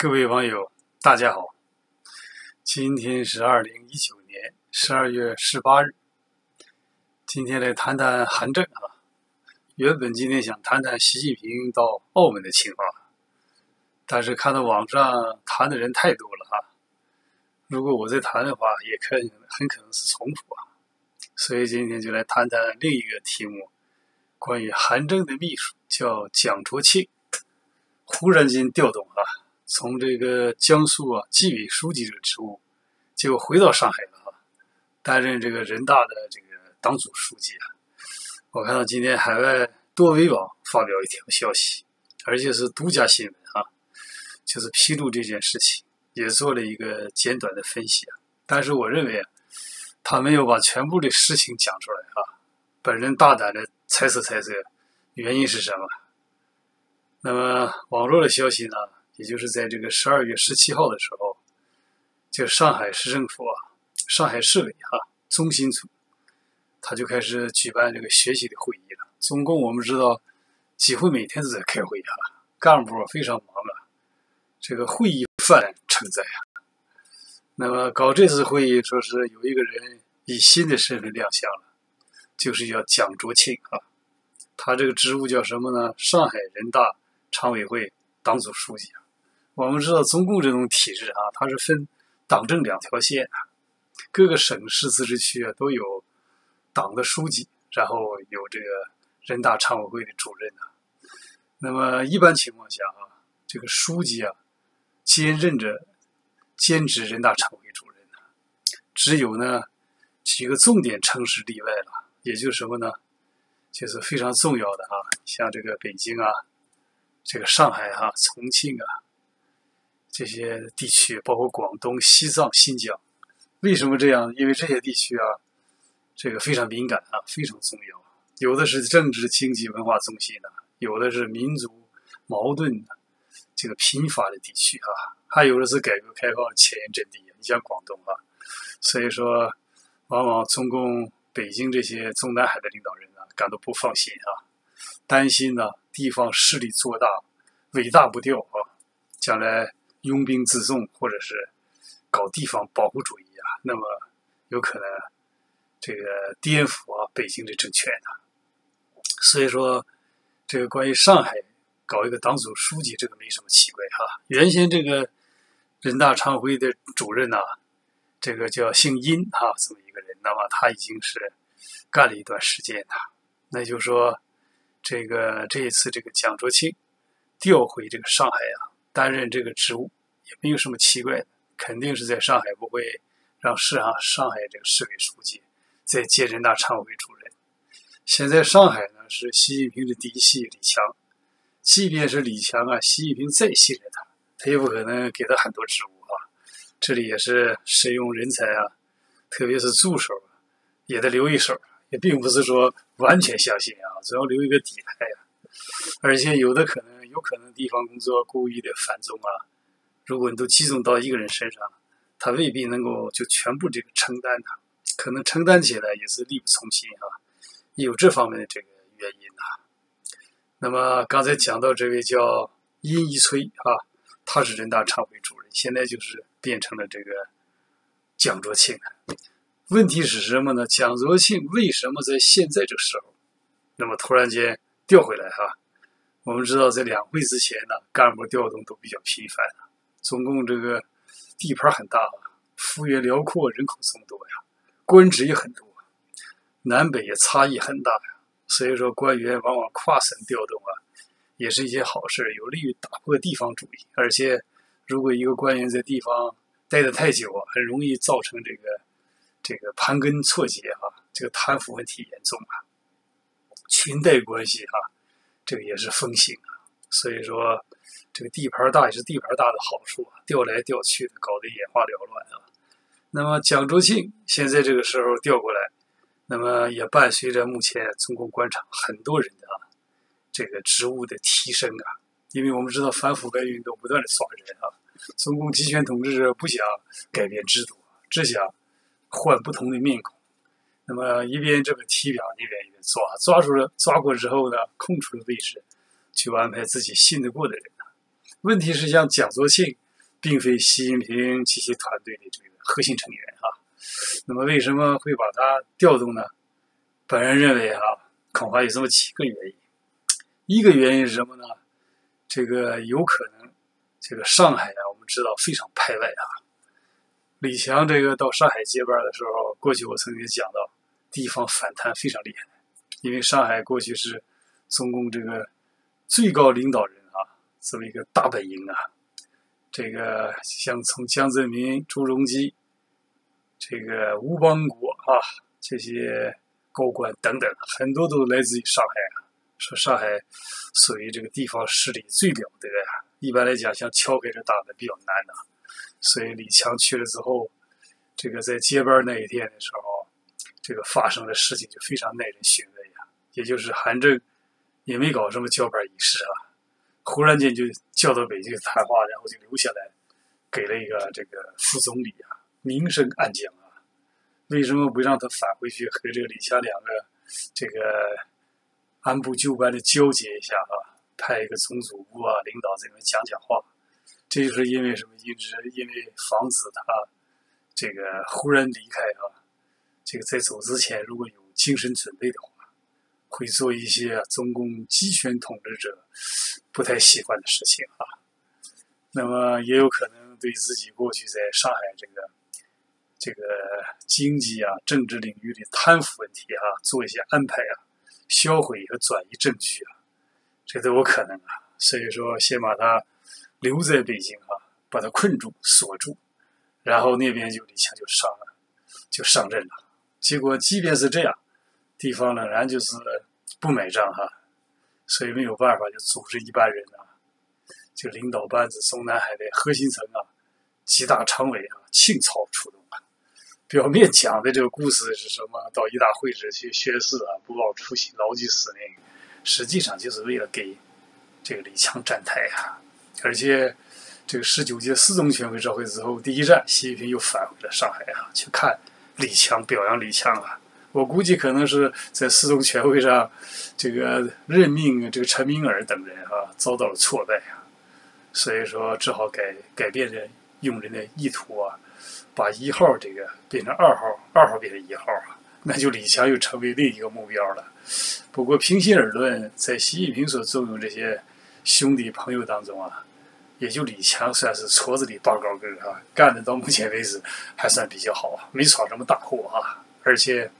各位网友，大家好！今天是二零一九年十二月十八日。今天来谈谈韩正啊。原本今天想谈谈习近平到澳门的情况，但是看到网上谈的人太多了啊。如果我再谈的话，也可很可能是重复啊。所以今天就来谈谈另一个题目，关于韩正的秘书叫蒋卓庆。忽然间调动啊，从这个江苏啊纪委书记这个职务，就回到上海了啊，担任这个人大的这个党组书记啊。我看到今天海外多维网发表一条消息，而且是独家新闻啊，就是披露这件事情，也做了一个简短的分析啊。但是我认为啊，他没有把全部的事情讲出来啊。本人大胆的猜测猜测，原因是什么？那么网络的消息呢，也就是在这个十二月十七号的时候，就上海市政府啊，上海市委哈中心组，他就开始举办这个学习的会议了。总共我们知道，几乎每天都在开会啊，干部非常忙啊，这个会议饭承载啊。那么搞这次会议，说是有一个人以新的身份亮相了，就是叫蒋卓庆啊，他这个职务叫什么呢？上海人大。常委会党组书记，我们知道中共这种体制啊，它是分党政两条线，各个省市自治区啊都有党的书记，然后有这个人大常委会的主任啊。那么一般情况下啊，这个书记啊兼任着兼职人大常委会主任的，只有呢几个重点城市例外了，也就是什么呢？就是非常重要的啊，像这个北京啊。这个上海哈、重庆啊，这些地区，包括广东、西藏、新疆，为什么这样？因为这些地区啊，这个非常敏感啊，非常重要。有的是政治、经济、文化中心的，有的是民族矛盾的这个频发的地区啊，还有的是改革开放前沿阵地。你像广东啊，所以说，往往中共北京这些中南海的领导人啊，感到不放心啊，担心呢。地方势力做大，尾大不掉啊！将来拥兵自重，或者是搞地方保护主义啊，那么有可能这个颠覆啊北京的政权的。所以说，这个关于上海搞一个党组书记，这个没什么奇怪哈。原先这个人大常委会的主任呐，这个叫姓殷哈，这么一个人，那么他已经是干了一段时间的，那就是说。这个这一次，这个蒋卓庆调回这个上海啊，担任这个职务也没有什么奇怪的，肯定是在上海不会让市啊上海这个市委书记再接人大常委会主任。现在上海呢是习近平的嫡系李强，即便是李强啊，习近平再信任他，他也不可能给他很多职务啊。这里也是使用人才啊，特别是助手也得留一手。也并不是说完全相信啊，只要留一个底牌啊。而且有的可能，有可能地方工作故意的繁重啊。如果你都集中到一个人身上，他未必能够就全部这个承担他，可能承担起来也是力不从心啊，有这方面的这个原因呐。那么刚才讲到这位叫殷一崔啊，他是人大常委主任，现在就是变成了这个蒋卓庆。问题是什么呢？蒋卓庆为什么在现在这时候，那么突然间调回来哈？我们知道在两会之前呢，干部调动都比较频繁。总共这个地盘很大，幅员辽阔，人口众多呀，官职也很多，南北也差异很大呀。所以说，官员往往跨省调动啊，也是一件好事，有利于打破地方主义。而且，如果一个官员在地方待得太久，很容易造成这个。这个盘根错节啊，这个贪腐问题严重啊，裙带关系啊，这个也是风行啊。所以说，这个地盘大也是地盘大的好处啊，调来调去的，搞得眼花缭乱啊。那么蒋卓庆现在这个时候调过来，那么也伴随着目前中共官场很多人的啊这个职务的提升啊，因为我们知道反腐败运动不断的抓人啊，中共集权统治者不想改变制度，只想。换不同的面孔，那么一边这个体表，一边一边抓，抓住了抓过之后呢，空出了位置，去安排自己信得过的人问题是像蒋作庆并非习近平及其团队的这个核心成员啊。那么为什么会把他调动呢？本人认为啊，恐怕有这么几个原因。一个原因是什么呢？这个有可能，这个上海啊，我们知道非常排外啊。李强这个到上海接班的时候，过去我曾经讲到，地方反弹非常厉害，因为上海过去是中共这个最高领导人啊这么一个大本营啊。这个像从江泽民、朱镕基，这个吴邦国啊这些高官等等，很多都来自于上海啊。说上海属于这个地方势力最了得呀。一般来讲，像敲开这大门比较难呐。所以李强去了之后，这个在接班那一天的时候，这个发生的事情就非常耐人寻味呀。也就是韩正也没搞什么交班仪式啊，忽然间就叫到北京谈话，然后就留下来给了一个这个副总理啊，明升暗降啊。为什么不让他返回去和这个李强两个这个按部就班的交接一下啊？派一个总组部啊领导在那边讲讲话。这就是因为什么？因为因为防止他这个忽然离开啊，这个在走之前如果有精神准备的话，会做一些中共集权统治者不太喜欢的事情啊。那么也有可能对自己过去在上海这个这个经济啊、政治领域的贪腐问题啊，做一些安排啊、销毁和转移证据啊，这都有可能啊。所以说，先把他。留在北京啊，把他困住、锁住，然后那边就李强就上了，就上任了。结果即便是这样，地方仍然就是不买账哈，所以没有办法，就组织一班人啊，就领导班子中南海的核心层啊，几大常委啊，倾巢出动啊。表面讲的这个故事是什么？到一大会址去宣誓啊，不忘初心，牢记使命，实际上就是为了给这个李强站台啊。而且，这个十九届四中全会召开之后，第一站，习近平又返回了上海啊，去看李强，表扬李强啊。我估计可能是在四中全会上，这个任命这个陈明尔等人啊，遭到了挫败啊，所以说只好改改变这用人的意图啊，把一号这个变成二号，二号变成一号啊，那就李强又成为另一个目标了。不过平心而论，在习近平所重用这些兄弟朋友当中啊。也就李强算是矬子里拔高个啊，干的到目前为止还算比较好，没闯什么大祸啊，而且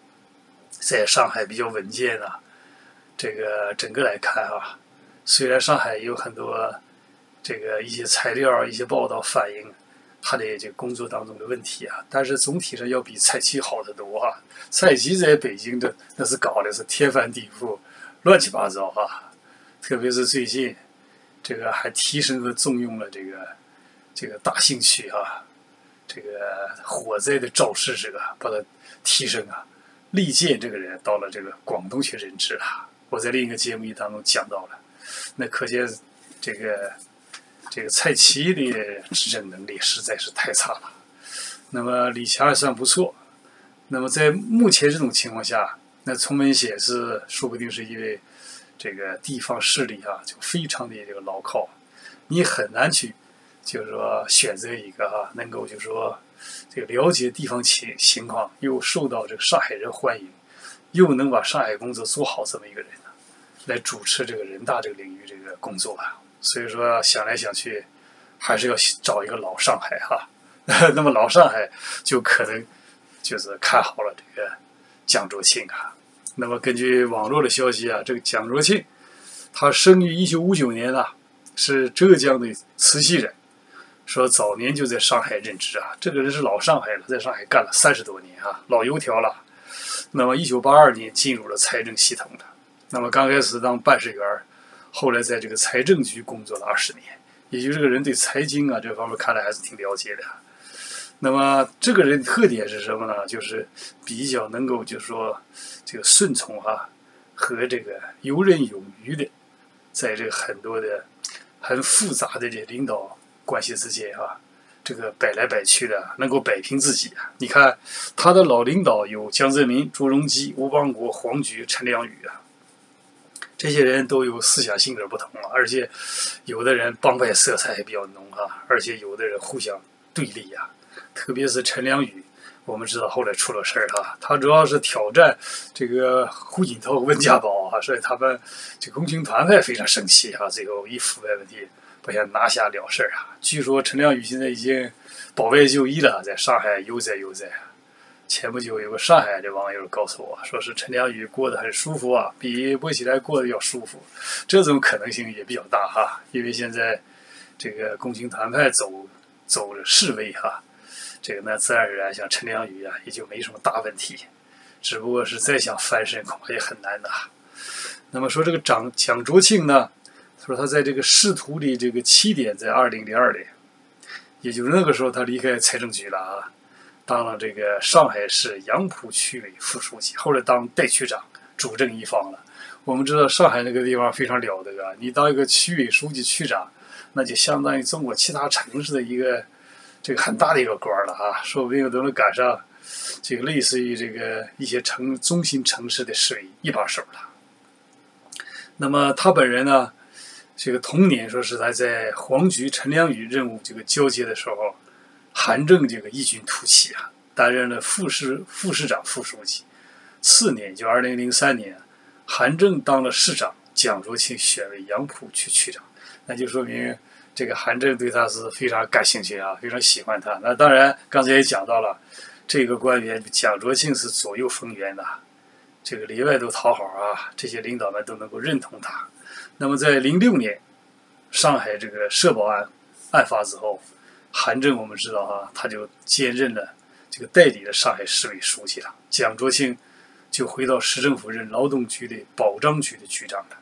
在上海比较稳健啊。这个整个来看啊，虽然上海有很多这个一些材料、一些报道反映他的这工作当中的问题啊，但是总体上要比蔡奇好得多啊。蔡奇在北京的那是搞的是天翻地覆、乱七八糟啊，特别是最近。这个还提升和重用了这个这个大兴区啊，这个火灾的肇事者，把他提升啊。利剑这个人到了这个广东去任职了，我在另一个节目当中讲到了，那可见这个这个蔡奇的执政能力实在是太差了。那么李强还算不错，那么在目前这种情况下，那从门显示，说不定是因为。这个地方势力啊，就非常的这个牢靠，你很难去，就是说选择一个啊，能够就是说这个了解地方情情况，又受到这个上海人欢迎，又能把上海工作做好这么一个人呢，来主持这个人大这个领域这个工作啊。所以说想来想去，还是要找一个老上海哈。那么老上海就可能就是看好了这个江竹庆啊。那么根据网络的消息啊，这个蒋卓庆，他生于一九五九年啊，是浙江的慈溪人，说早年就在上海任职啊，这个人是老上海了，在上海干了三十多年啊，老油条了。那么一九八二年进入了财政系统的，那么刚开始当办事员，后来在这个财政局工作了二十年，也就这个人对财经啊这方面看来还是挺了解的。那么这个人特点是什么呢？就是比较能够，就是说这个顺从哈，和这个游刃有余的，在这个很多的很复杂的这领导关系之间啊，这个摆来摆去的，能够摆平自己啊。你看他的老领导有江泽民、朱镕基、吴邦国、黄菊、陈良宇啊，这些人都有思想性格不同啊，而且有的人帮派色彩也比较浓啊，而且有的人互相对立呀。特别是陈良宇，我们知道后来出了事儿啊，他主要是挑战这个胡锦涛、温家宝啊，所以他们这共青团派非常生气啊，最后一腐败问题不想拿下了事儿啊。据说陈良宇现在已经保外就医了，在上海悠哉悠哉。前不久有个上海的网友告诉我，说是陈良宇过得很舒服啊，比薄熙来过得要舒服。这种可能性也比较大哈，因为现在这个共青团派走走了示威哈，这个呢自然而然像陈良宇啊也就没什么大问题，只不过是再想翻身恐怕也很难的。那么说这个蒋蒋卓庆呢，他说他在这个仕途的这个起点在二零零二年，也就是那个时候他离开财政局了啊。当了这个上海市杨浦区委副书记，后来当代区长，主政一方了。我们知道上海那个地方非常了得啊，你当一个区委书记、区长，那就相当于中国其他城市的一个这个很大的一个官了啊，说不定都能赶上这个类似于这个一些城中心城市的市委一把手了。那么他本人呢，这个同年说是他在黄局陈良宇任务这个交接的时候。韩正这个异军突起啊，担任了副市副市长、副书记。次年就二零零三年，韩正当了市长，蒋卓庆选为杨浦区区长，那就说明这个韩正对他是非常感兴趣啊，非常喜欢他。那当然，刚才也讲到了，这个官员蒋卓庆是左右逢源的，这个里外都讨好啊，这些领导们都能够认同他。那么在零六年，上海这个社保案案发之后。韩正，我们知道啊，他就兼任了这个代理的上海市委书记了。蒋卓庆就回到市政府任劳动局的保障局的局长了。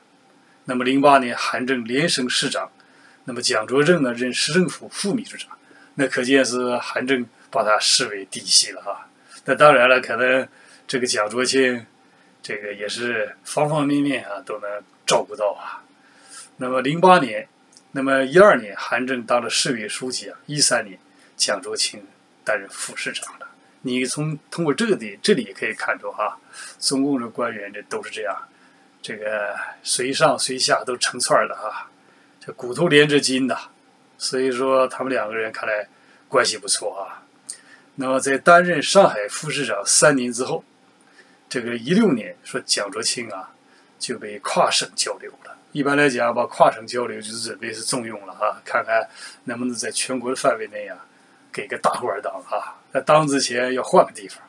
那么，零八年韩正连升市长，那么蒋卓正呢任市政府副秘书长。那可见是韩正把他视为嫡系了哈。那当然了，可能这个蒋卓庆这个也是方方面面啊都能照顾到啊。那么，零八年。那么一二年，韩正当了市委书记啊。一三年，蒋卓庆担任副市长了。你从通过这个的这里也可以看出哈，中共的官员这都是这样，这个随上随下都成串的啊，这骨头连着筋的。所以说，他们两个人看来关系不错啊。那么在担任上海副市长三年之后，这个一六年说蒋卓庆啊就被跨省交流了。一般来讲，把跨省交流就是准备是重用了啊，看看能不能在全国的范围内啊，给个大官当啊。那当之前要换个地方，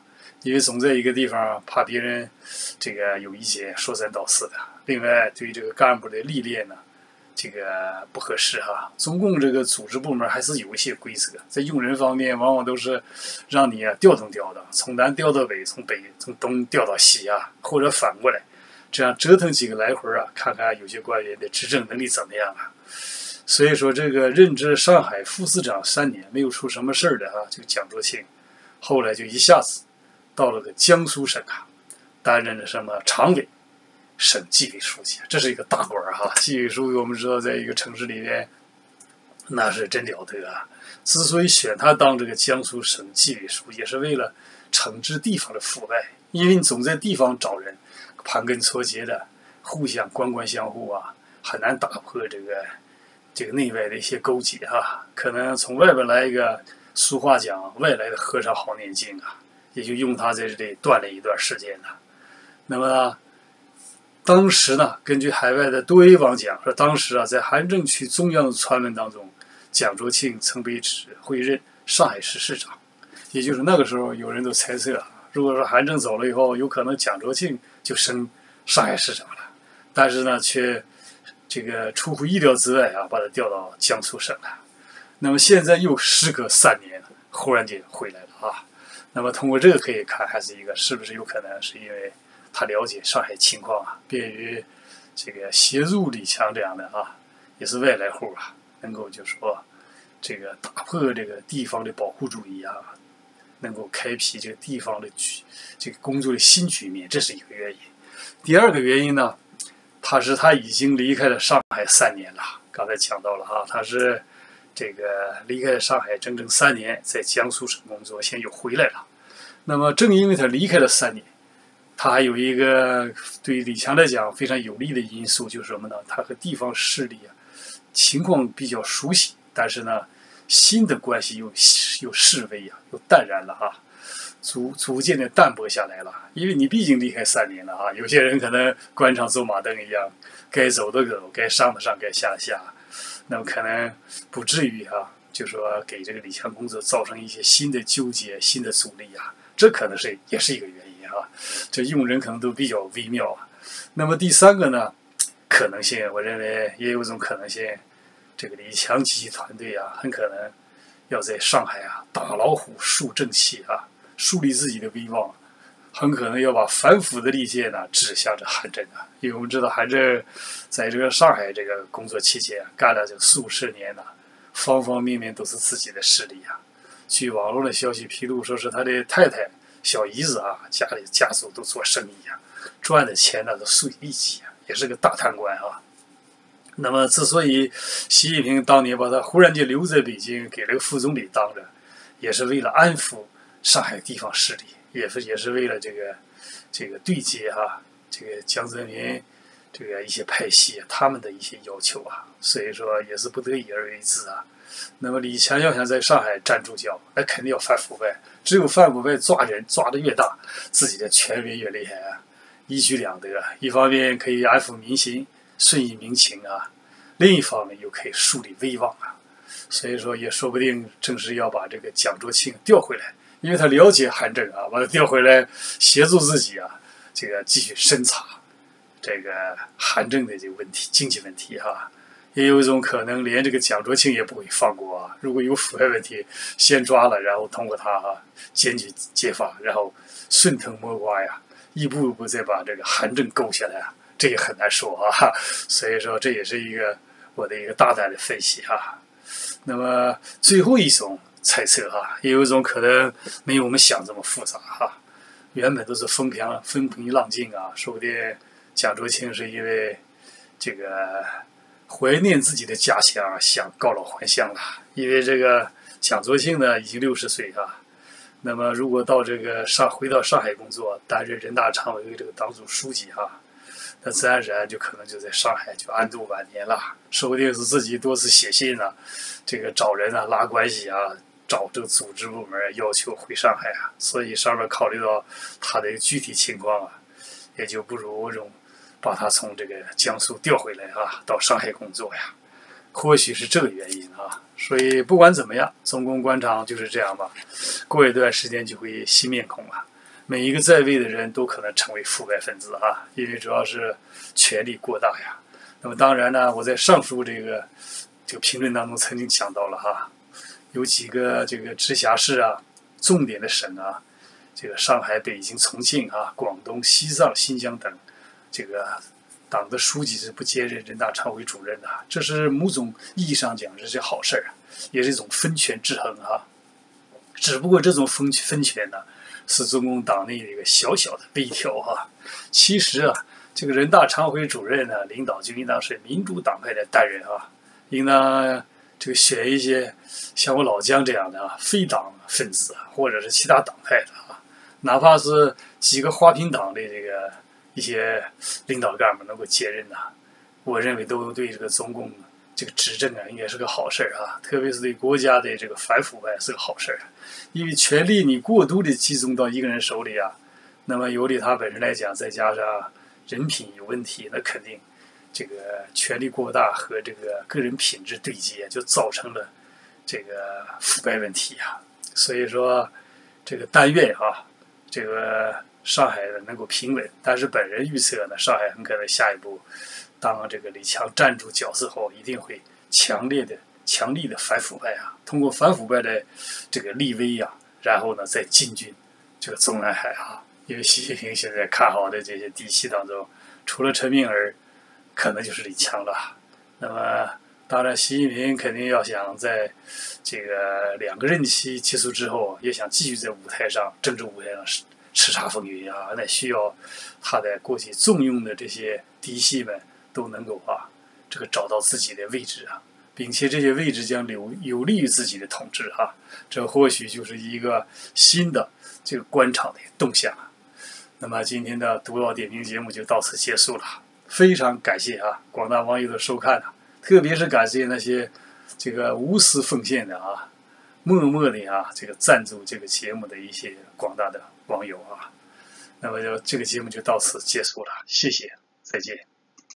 因为总在一个地方怕别人这个有意见说三道四的。另外，对于这个干部的历练呢，这个不合适哈。中共这个组织部门还是有一些规则，在用人方面，往往都是让你啊调动调动，从南调到北，从北从东调到西啊，或者反过来。这样折腾几个来回啊，看看有些官员的执政能力怎么样啊？所以说，这个任职上海副市长三年没有出什么事儿的啊，这个蒋卓庆，后来就一下子到了个江苏省啊，担任了什么常委、省纪委书记，这是一个大官儿哈。纪委书记我们知道，在一个城市里面，那是真了得啊。之所以选他当这个江苏省纪委书记，也是为了惩治地方的腐败，因为你总在地方找人。盘根错节的，互相官官相护啊，很难打破这个这个内外的一些勾结哈。可能从外边来一个，俗话讲，外来的和尚好念经啊，也就用他在这里锻炼一段时间了。那么当时呢，根据海外的多维网讲说，当时啊，在韩正区中央的传闻当中，蒋卓庆曾被指会任上海市市长，也就是那个时候，有人都猜测。如果说韩正走了以后，有可能蒋卓庆就升上海市长了，但是呢，却这个出乎意料之外啊，把他调到江苏省了。那么现在又时隔三年，忽然间回来了啊。那么通过这个可以看，还是一个是不是有可能是因为他了解上海情况啊，便于这个协助李强这样的啊，也是外来户啊，能够就说这个打破这个地方的保护主义啊。能够开辟这个地方的局，这个工作的新局面，这是一个原因。第二个原因呢，他是他已经离开了上海三年了。刚才讲到了哈，他是这个离开上海整整三年，在江苏省工作，现在又回来了。那么正因为他离开了三年，他还有一个对于李强来讲非常有利的因素，就是什么呢？他和地方势力啊情况比较熟悉，但是呢，新的关系又又示威啊，又淡然了哈，逐逐渐的淡薄下来了。因为你毕竟离开三年了啊，有些人可能官场走马灯一样，该走的走，该上的上，该下的下，那么可能不至于哈，就说给这个李强工作造成一些新的纠结、新的阻力啊，这可能是也是一个原因。啊，这用人可能都比较微妙啊。那么第三个呢，可能性，我认为也有一种可能性，这个李强及其团队啊，很可能要在上海啊打老虎树正气啊，树立自己的威望，很可能要把反腐的利剑呢指向着韩正啊。因为我们知道韩正在这个上海这个工作期间干了这数十年了，方方面面都是自己的势力啊。据网络的消息披露，说是他的太太。小姨子啊，家里家族都做生意啊，赚的钱那都数以亿计啊，也是个大贪官啊。那么，之所以习近平当年把他忽然间留在北京，给了个副总理当着，也是为了安抚上海地方势力，也是也是为了这个这个对接哈，这个江泽民这个一些派系他们的一些要求啊，所以说也是不得已而为之啊。那么李强要想在上海站住脚，那肯定要反腐败。只有反腐败抓人抓的越大，自己的权威越厉害啊，一举两得。一方面可以安抚民心、顺应民情啊，另一方面又可以树立威望啊。所以说，也说不定正是要把这个蒋卓庆调回来，因为他了解韩正啊，把他调回来协助自己啊，这个继续深查这个韩正的这个问题、经济问题哈。也有一种可能，连这个蒋卓庆也不会放过啊！如果有腐败问题，先抓了，然后通过他啊检举揭发，然后顺藤摸瓜呀，一步一步再把这个韩正勾下来啊，这也很难说啊。所以说，这也是一个我的一个大胆的分析啊。那么最后一种猜测哈，也有一种可能没有我们想这么复杂哈。原本都是风平风平浪静啊，说不定蒋卓庆是因为这个。怀念自己的家乡，想告老还乡了。因为这个蒋作庆呢，已经六十岁啊。那么，如果到这个上回到上海工作，担任人大常委会这个党组书记哈，那自然而然就可能就在上海就安度晚年了。说不定是自己多次写信呢，这个找人啊，拉关系啊，找这个组织部门要求回上海啊。所以上面考虑到他的具体情况啊，也就不如这种。把他从这个江苏调回来啊，到上海工作呀，或许是这个原因啊。所以不管怎么样，中共官场就是这样吧。过一段时间就会新面孔了，每一个在位的人都可能成为腐败分子啊，因为主要是权力过大呀。那么当然呢，我在上述这个这个评论当中曾经讲到了哈，有几个这个直辖市啊，重点的省啊，这个上海、北京、重庆啊，广东、西藏、新疆等。这个党的书记是不兼任人大常委主任的，这是某种意义上讲这是好事儿，也是一种分权制衡哈。只不过这种分分权呢，是中共党内的一个小小的微调哈。其实啊，这个人大常委会主任呢，领导就应当是民主党派的担任啊，应当这个选一些像我老姜这样的啊，非党分子或者是其他党派的啊，哪怕是几个花瓶党的这个。一些领导干部能够接任呐，我认为都对这个中共这个执政啊，应该是个好事儿啊。特别是对国家的这个反腐败是个好事儿，因为权力你过度的集中到一个人手里啊，那么由于他本身来讲，再加上人品有问题，那肯定这个权力过大和这个个人品质对接，就造成了这个腐败问题啊。所以说，这个但愿啊，这个。上海呢能够平稳，但是本人预测呢，上海很可能下一步，当这个李强站住脚之后，一定会强烈的、强力的反腐败啊，通过反腐败的这个立威呀，然后呢再进军这个中南海啊。因为习近平现在看好的这些嫡系当中，除了陈敏尔，可能就是李强了。那么当然，习近平肯定要想在这个两个任期结束之后，也想继续在舞台上政治舞台上。叱咤风云啊，那需要他的过去重用的这些嫡系们都能够啊这个找到自己的位置啊，并且这些位置将有有利于自己的统治啊，这或许就是一个新的这个官场的动向啊。那么今天的独到点评节目就到此结束了，非常感谢啊广大网友的收看啊，特别是感谢那些这个无私奉献的啊，默默的啊，这个赞助这个节目的一些广大的。网友啊。那么就这个节目就到此结束了谢谢再见。